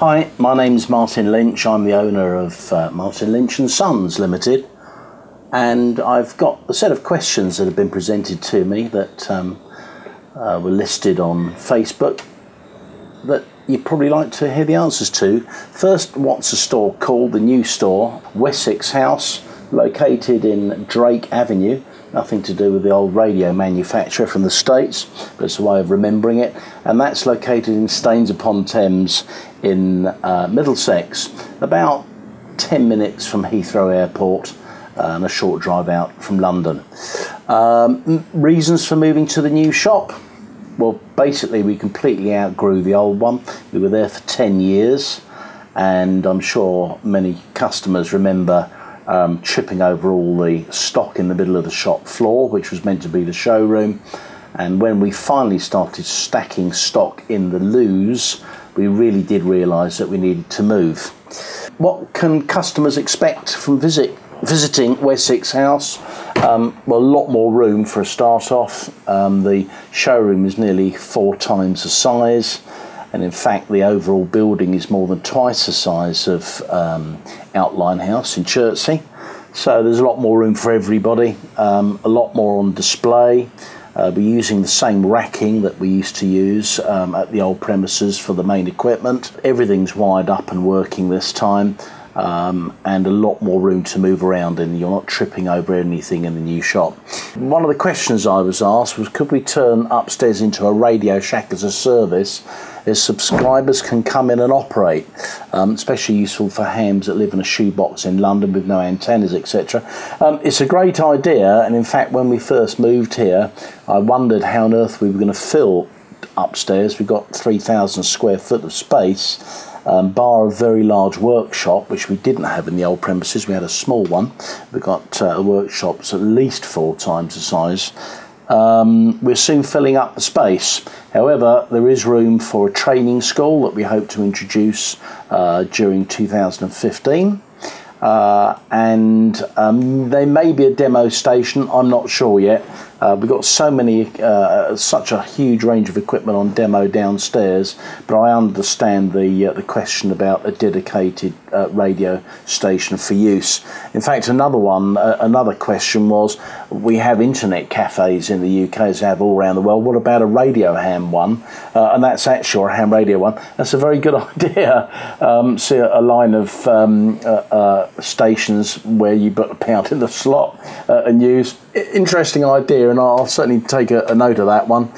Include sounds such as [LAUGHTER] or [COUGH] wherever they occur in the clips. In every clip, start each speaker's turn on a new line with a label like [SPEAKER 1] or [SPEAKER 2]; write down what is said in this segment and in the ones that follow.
[SPEAKER 1] Hi, my name's Martin Lynch. I'm the owner of uh, Martin Lynch and Sons Limited, and I've got a set of questions that have been presented to me that um, uh, were listed on Facebook that you'd probably like to hear the answers to. First, what's the store called? The new store, Wessex House, located in Drake Avenue. Nothing to do with the old radio manufacturer from the States, but it's a way of remembering it. And that's located in Staines upon Thames in uh, Middlesex, about 10 minutes from Heathrow Airport uh, and a short drive out from London. Um, reasons for moving to the new shop? Well, basically, we completely outgrew the old one. We were there for 10 years, and I'm sure many customers remember um, over all the stock in the middle of the shop floor, which was meant to be the showroom. And when we finally started stacking stock in the loos, we really did realise that we needed to move. What can customers expect from visit visiting Wessex House? Um, well, a lot more room for a start off. Um, the showroom is nearly four times the size and in fact the overall building is more than twice the size of um, Outline House in Chertsey. So there's a lot more room for everybody, um, a lot more on display. Uh, we're using the same racking that we used to use um, at the old premises for the main equipment. Everything's wired up and working this time. Um, and a lot more room to move around and you're not tripping over anything in the new shop. One of the questions I was asked was could we turn upstairs into a Radio Shack as a service is subscribers can come in and operate, um, especially useful for hams that live in a shoebox in London with no antennas, etc. Um, it's a great idea, and in fact, when we first moved here, I wondered how on earth we were going to fill upstairs. We've got 3,000 square foot of space. Um, bar a very large workshop, which we didn't have in the old premises. We had a small one. We've got uh, a workshop that's at least four times the size. Um, we're soon filling up the space. However, there is room for a training school that we hope to introduce uh, during 2015. Uh, and um, there may be a demo station, I'm not sure yet. Uh, we've got so many, uh, such a huge range of equipment on demo downstairs, but I understand the uh, the question about a dedicated uh, radio station for use. In fact, another one, uh, another question was, we have internet cafes in the UK, as we have all around the world. What about a radio ham one? Uh, and that's actually a ham radio one. That's a very good [LAUGHS] idea. Um, see a, a, line of um, stations where you put a pound in the slot and use. Interesting idea and I'll certainly take a, a note of that one.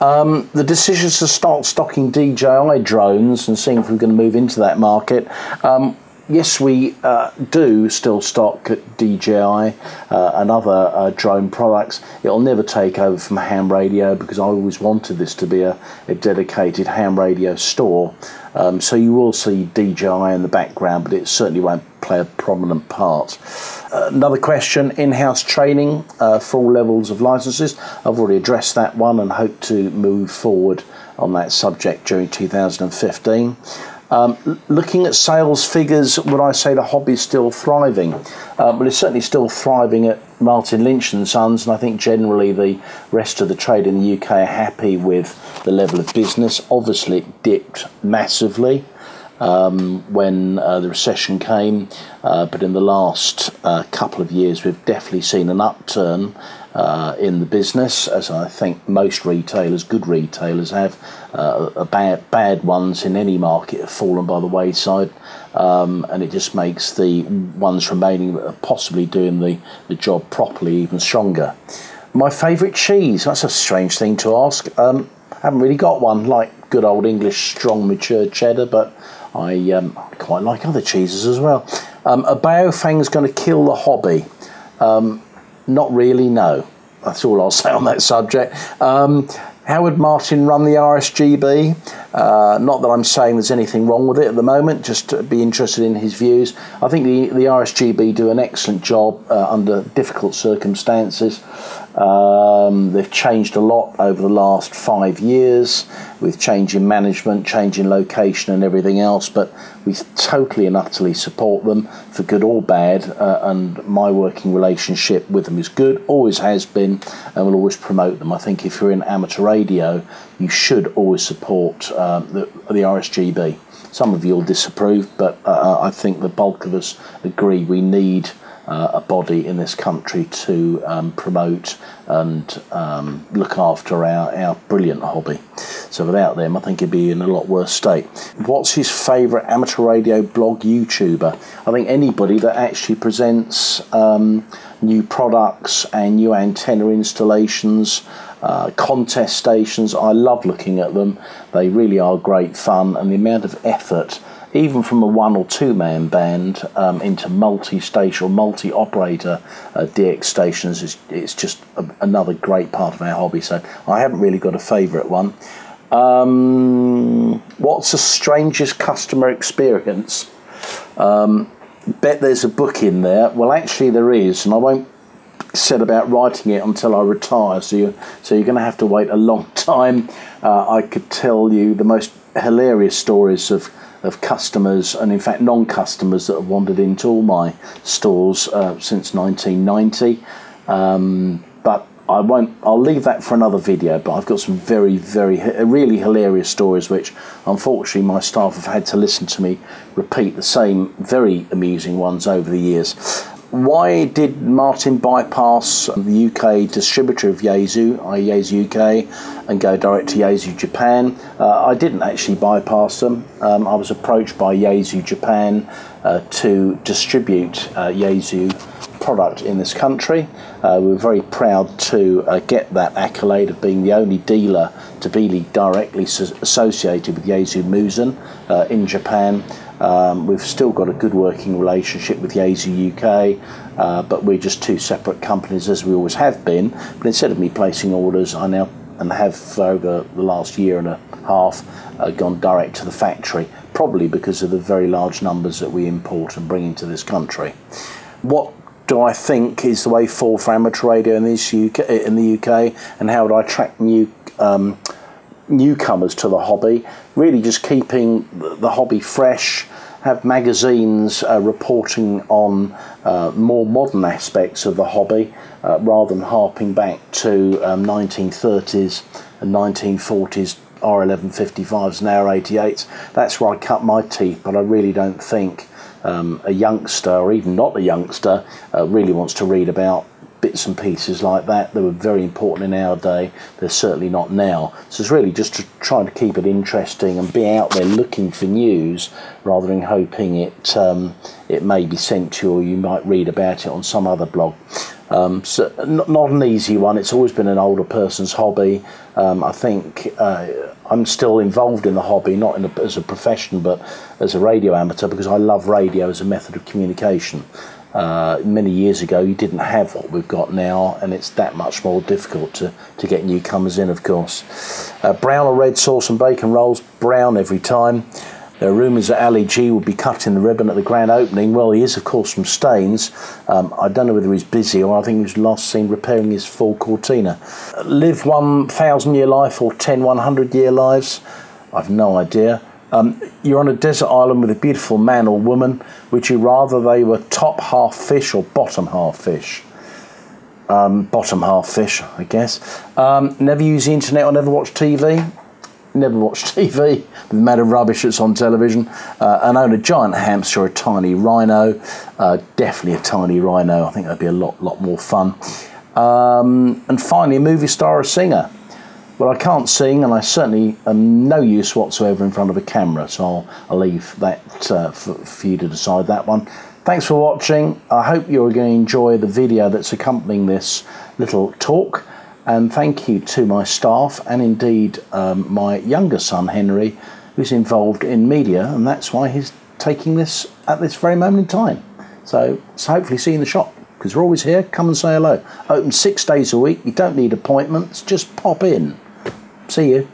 [SPEAKER 1] Um, the decisions to start stocking DJI drones and seeing if we're going to move into that market. Um, yes, we uh, do still stock DJI uh, and other uh, drone products. It'll never take over from ham radio because I always wanted this to be a, a dedicated ham radio store. Um, so you will see DJI in the background, but it certainly won't play a prominent part. Uh, another question in house training uh, for all levels of licenses. I've already addressed that one and hope to move forward on that subject during 2015. Um, looking at sales figures, would I say the hobby is still thriving? Um, well, it's certainly still thriving at Martin Lynch and Sons, and I think generally the rest of the trade in the UK are happy with the level of business. Obviously, it dipped massively um, when uh, the recession came, uh, but in the last uh, couple of years, we've definitely seen an upturn uh, in the business, as I think most retailers, good retailers, have. Uh, bad, bad ones in any market have fallen by the wayside, um, and it just makes the ones remaining are possibly doing the, the job properly even stronger. My favourite cheese, that's a strange thing to ask. Um, haven't really got one like good old English strong mature cheddar, but I, um, quite like other cheeses as well. Um, a Baofeng's going to kill the hobby. Um, not really, no. That's all I'll [LAUGHS] say on that subject. Um, how would Martin run the RSGB? Uh, not that I'm saying there's anything wrong with it at the moment, just to be interested in his views. I think the, the RSGB do an excellent job uh, under difficult circumstances. Um, they've changed a lot over the last five years with change in management, change in location, and everything else. But we totally and utterly support them for good or bad. Uh, and my working relationship with them is good, always has been, and will always promote them. I think if you're in amateur radio, you should always support um, the, the RSGB. Some of you will disapprove, but uh, I think the bulk of us agree we need uh, a body in this country to um, promote and um, look after our, our brilliant hobby. So without them, I think he'd be in a lot worse state. What's his favourite amateur radio blog YouTuber? I think anybody that actually presents um, new products and new antenna installations. Uh, contest stations, I love looking at them. They really are great fun, and the amount of effort even from a one or two man band um, into multi station or multi operator uh, DX stations is it's just a, another great part of our hobby. So I haven't really got a favourite one. Um, what's the strangest customer experience? Um, bet there's a book in there. Well, actually, there is, and I won't set about writing it until I retire. So you so you're going to have to wait a long [LAUGHS] time. Uh, I could tell you the most hilarious stories of of customers and in fact non-customers that have wandered into all my stores uh, since 1990 um, but I won't I'll leave that for another video but I've got some very very really hilarious stories which unfortunately my staff have had to listen to me repeat the same very amusing ones over the years why did Martin bypass the UK distributor of Yaesu, Yaesu UK, and go direct to Yaesu Japan? Uh, I didn't actually bypass them. Um, I was approached by Yaesu Japan uh, to distribute uh, product in this country. Uh, we are very proud to uh, get that accolade of being the only dealer to be directly associated with Yaesu Musen uh, in Japan. Um, we've still got a good working relationship with Yaesu UK, uh, but we're just two separate companies as we always have been. But instead of me placing orders, I now and have over the last year and a half uh, gone direct to the factory, probably because of the very large numbers that we import and bring into this country. What do I think is the way forward for amateur radio in, this UK, in the UK, and how would I attract new um, newcomers to the hobby, really just keeping the hobby fresh, have magazines uh, reporting on uh, more modern aspects of the hobby uh, rather than harping back to um, 1930s and 1940s R1155s and R88s. That's where I cut my teeth, but I really don't think um, a youngster, or even not a youngster, uh, really wants to read about bits and pieces like that that were very important in our day. They're certainly not now. So it's really just to try to keep it interesting and be out there looking for news rather than hoping it um, it may be sent to you or you might read about it on some other blog. Um, so not, not, an easy one. It's always been an older person's hobby. Um, I think uh, I'm still involved in the hobby, not a, as a profession, but as a radio amateur because I love radio as a method of communication. Uh, many years ago, you didn't have what we've got now, and it's that much more difficult to, to get newcomers in, of course. Uh, brown or red sauce and bacon rolls, brown every time. There are rumours that Ali G will be cutting the ribbon at the grand opening. Well, he is, of course, from Staines. Um, I don't know whether he's busy or I think he was last seen repairing his Ford Cortina. Live 1,000 year life or 10 100 year lives? I've no idea. Um, you're on a desert island with a beautiful man or woman. Would you rather they were top half fish or bottom half fish? Um, bottom half fish, I guess. Um, never use the internet or never watch TV. Never watch [LAUGHS] TV. The amount of rubbish that's on television. Uh, and own a giant hamster or a tiny rhino. Uh, definitely a tiny rhino. I think that'd be a lot, lot more fun. Um, and finally, a movie star or singer. Well, I can't sing, and I certainly am no use whatsoever in front of a camera, so I'll, I'll leave that uh, for, for you to decide that one. Thanks for watching. I hope you're going to enjoy the video that's accompanying this little talk. And thank you to my staff and indeed um, my younger son Henry, who's involved in media, and that's why he's taking this at this very moment in time. So, so hopefully see you in the shop because we're always here. Come and say hello. Open six days a week. You don't need appointments. Just pop in. See you.